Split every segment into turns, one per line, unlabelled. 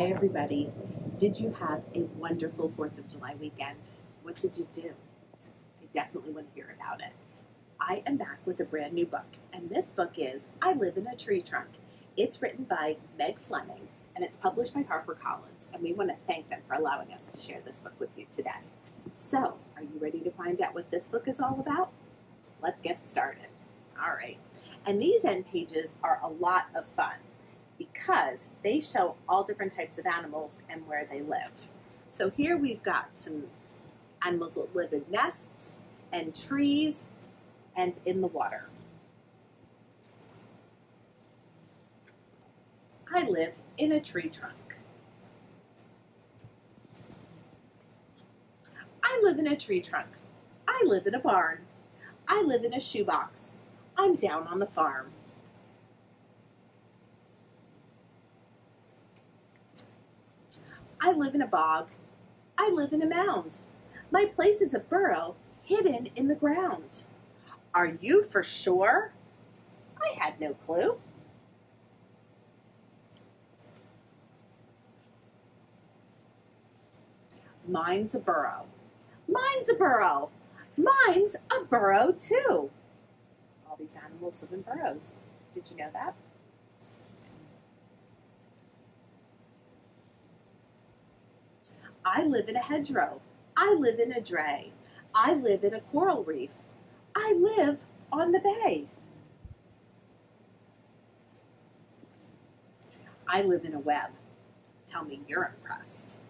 Hi, everybody. Did you have a wonderful 4th of July weekend? What did you do? I definitely want to hear about it. I am back with a brand new book, and this book is I Live in a Tree Trunk. It's written by Meg Fleming, and it's published by HarperCollins, and we want to thank them for allowing us to share this book with you today. So, are you ready to find out what this book is all about? Let's get started. All right. And these end pages are a lot of fun because they show all different types of animals and where they live. So here we've got some animals that live in nests and trees and in the water. I live in a tree trunk. I live in a tree trunk. I live in a barn. I live in a shoebox. I'm down on the farm. I live in a bog. I live in a mound. My place is a burrow hidden in the ground. Are you for sure? I had no clue. Mine's a burrow. Mine's a burrow. Mine's a burrow too. All these animals live in burrows. Did you know that? I live in a hedgerow. I live in a dray. I live in a coral reef. I live on the bay. I live in a web. Tell me you're impressed.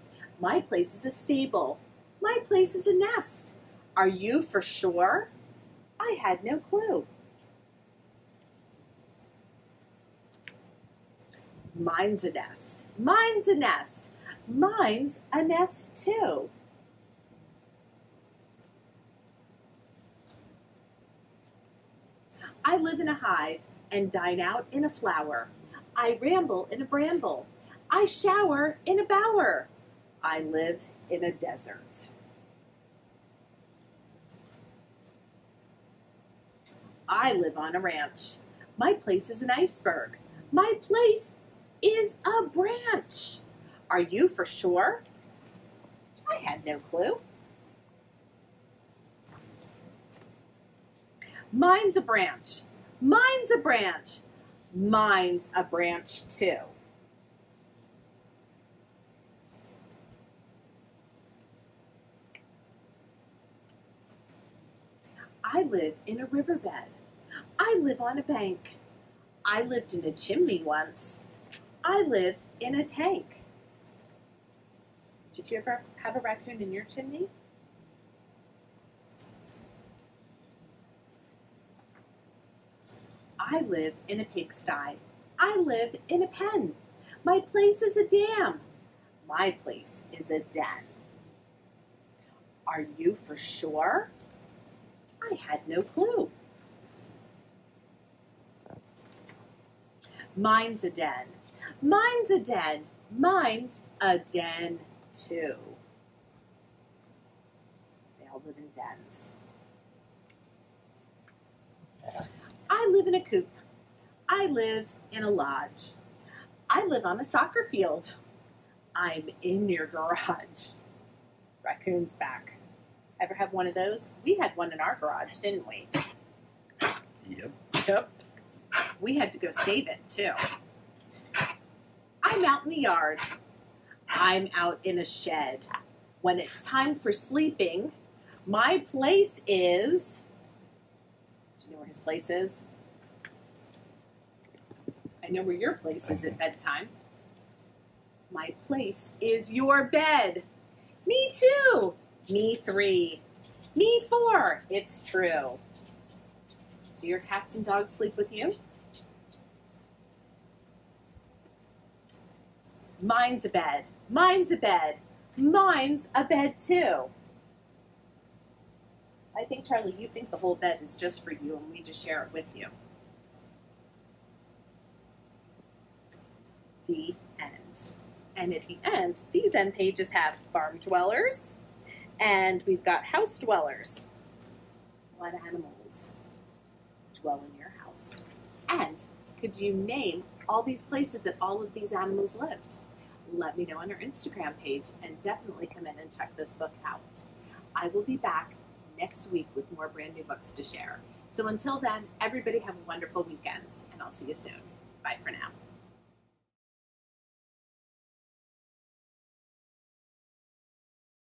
My place is a stable. My place is a nest. Are you for sure? I had no clue. Mine's a nest. Mine's a nest. Mine's a nest too. I live in a hive and dine out in a flower. I ramble in a bramble. I shower in a bower. I live in a desert. I live on a ranch. My place is an iceberg. My place is a branch. Are you for sure? I had no clue. Mine's a branch. Mine's a branch. Mine's a branch too. I live in a riverbed. I live on a bank. I lived in a chimney once. I live in a tank. Did you ever have a raccoon in your chimney? I live in a pigsty. I live in a pen. My place is a dam. My place is a den. Are you for sure? I had no clue. Mine's a den. Mine's a den. Mine's a den too. They all live in dens. I live in a coop. I live in a lodge. I live on a soccer field. I'm in your garage. Raccoon's back. Ever have one of those? We had one in our garage, didn't we?
Yep.
Yep. We had to go save it too. I'm out in the yard. I'm out in a shed. When it's time for sleeping, my place is. Do you know where his place is? I know where your place is at bedtime. My place is your bed. Me too. Me three. Me four. It's true. Do your cats and dogs sleep with you? Mine's a bed. Mine's a bed. Mine's a bed too. I think, Charlie, you think the whole bed is just for you and we just share it with you. The end. And at the end, these end pages have farm dwellers and we've got house dwellers. What animals dwell in your house? And could you name all these places that all of these animals lived? Let me know on our Instagram page and definitely come in and check this book out. I will be back next week with more brand new books to share. So until then, everybody have a wonderful weekend, and I'll see you soon. Bye for now.